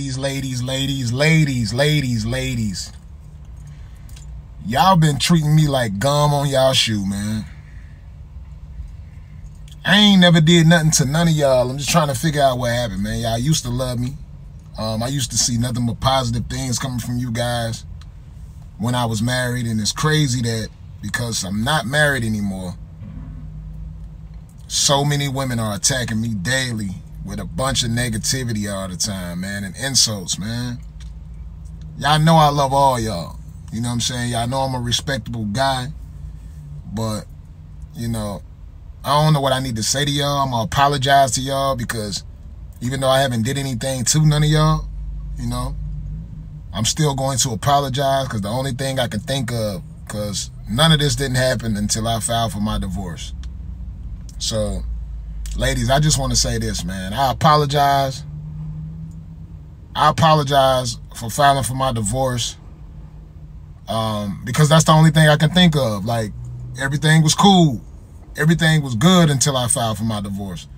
Ladies, ladies, ladies, ladies, ladies, ladies. Y'all been treating me like gum on y'all shoe, man. I ain't never did nothing to none of y'all. I'm just trying to figure out what happened, man. Y'all used to love me. Um, I used to see nothing but positive things coming from you guys when I was married. And it's crazy that because I'm not married anymore, so many women are attacking me daily with a bunch of negativity all the time, man, and insults, man. Y'all know I love all y'all. You know what I'm saying? Y'all know I'm a respectable guy. But, you know, I don't know what I need to say to y'all. I'm going to apologize to y'all because even though I haven't did anything to none of y'all, you know, I'm still going to apologize because the only thing I can think of, because none of this didn't happen until I filed for my divorce. So, ladies, I just want to say this, man. I apologize. I apologize for filing for my divorce um, because that's the only thing I can think of. Like, everything was cool. Everything was good until I filed for my divorce.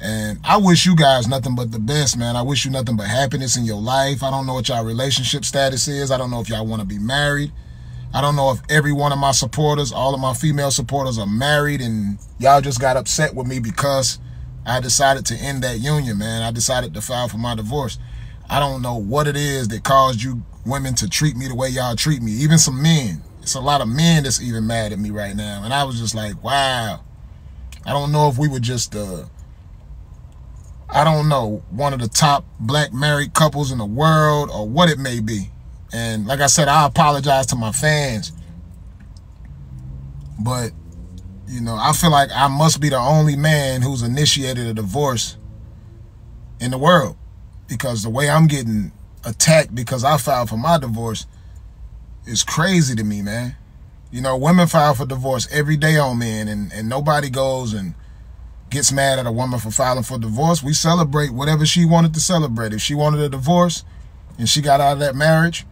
And I wish you guys nothing but the best, man. I wish you nothing but happiness in your life. I don't know what y'all relationship status is. I don't know if y'all want to be married. I don't know if every one of my supporters, all of my female supporters are married and y'all just got upset with me because I decided to end that union, man. I decided to file for my divorce. I don't know what it is that caused you women to treat me the way y'all treat me. Even some men. It's a lot of men that's even mad at me right now. And I was just like, wow. I don't know if we were just, uh, I don't know, one of the top black married couples in the world or what it may be. And like I said, I apologize to my fans. But, you know, I feel like I must be the only man who's initiated a divorce in the world. Because the way I'm getting attacked because I filed for my divorce is crazy to me, man. You know, women file for divorce every day on men, and, and nobody goes and gets mad at a woman for filing for divorce. We celebrate whatever she wanted to celebrate. If she wanted a divorce and she got out of that marriage,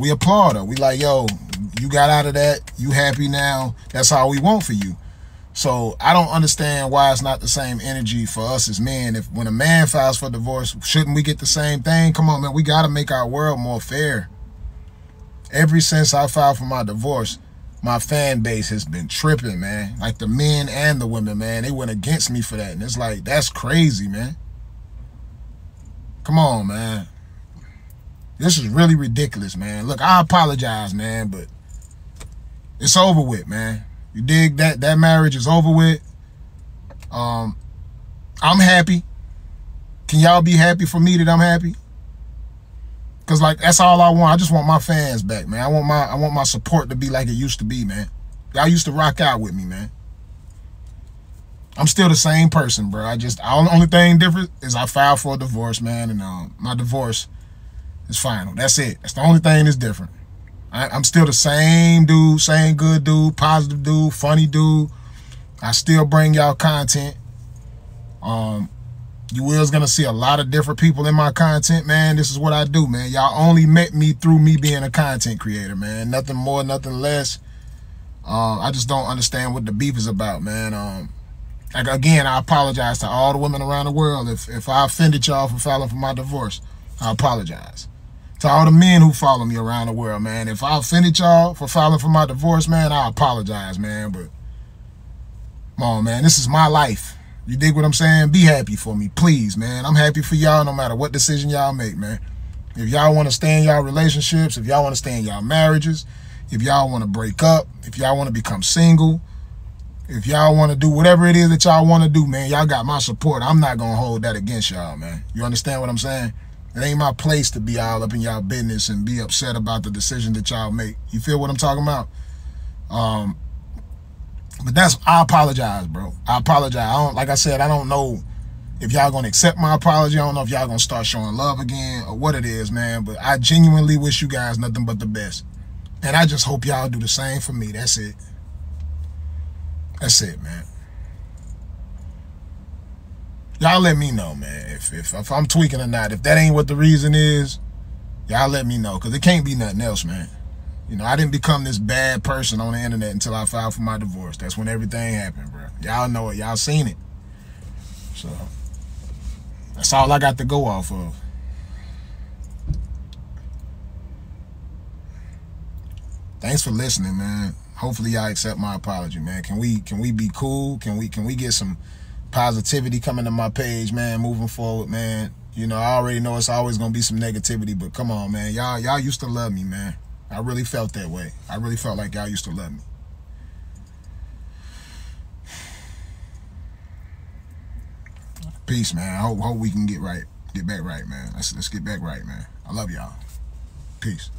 we applaud her. We like, yo, you got out of that. You happy now. That's how we want for you. So I don't understand why it's not the same energy for us as men. If when a man files for divorce, shouldn't we get the same thing? Come on, man. We got to make our world more fair. Ever since I filed for my divorce, my fan base has been tripping, man. Like the men and the women, man. They went against me for that. And it's like, that's crazy, man. Come on, man. This is really ridiculous, man. Look, I apologize, man, but it's over with, man. You dig that that marriage is over with. Um, I'm happy. Can y'all be happy for me that I'm happy? Cause like that's all I want. I just want my fans back, man. I want my I want my support to be like it used to be, man. Y'all used to rock out with me, man. I'm still the same person, bro. I just the only thing different is I filed for a divorce, man, and um, my divorce is final. That's it. That's the only thing that's different. I, I'm still the same dude, same good dude, positive dude, funny dude. I still bring y'all content. Um, you will's gonna see a lot of different people in my content, man. This is what I do, man. Y'all only met me through me being a content creator, man. Nothing more, nothing less. Uh, I just don't understand what the beef is about, man. Um, like again, I apologize to all the women around the world if if I offended y'all for filing for my divorce. I apologize to all the men who follow me around the world, man. If I offended y'all for filing for my divorce, man, I apologize, man. But come on, man, this is my life. You dig what I'm saying? Be happy for me, please, man. I'm happy for y'all no matter what decision y'all make, man. If y'all want to stay in y'all relationships, if y'all want to stay in y'all marriages, if y'all want to break up, if y'all want to become single, if y'all want to do whatever it is that y'all want to do, man, y'all got my support. I'm not going to hold that against y'all, man. You understand what I'm saying? It ain't my place to be all up in y'all business and be upset about the decision that y'all make. You feel what I'm talking about? Um, but that's I apologize, bro. I apologize. I don't like I said, I don't know if y'all gonna accept my apology. I don't know if y'all gonna start showing love again or what it is, man. But I genuinely wish you guys nothing but the best. And I just hope y'all do the same for me. That's it. That's it, man y'all let me know, man. If, if, if I'm tweaking or not, if that ain't what the reason is, y'all let me know because it can't be nothing else, man. You know, I didn't become this bad person on the internet until I filed for my divorce. That's when everything happened, bro. Y'all know it. Y'all seen it. So that's all I got to go off of. Thanks for listening, man. Hopefully y'all accept my apology, man. Can we can we be cool? Can we can we get some positivity coming to my page, man, moving forward, man. You know, I already know it's always gonna be some negativity, but come on, man. Y'all y'all used to love me, man. I really felt that way. I really felt like y'all used to love me. Peace, man. I hope, hope we can get right, get back right, man. Let's let's get back right, man. I love y'all. Peace.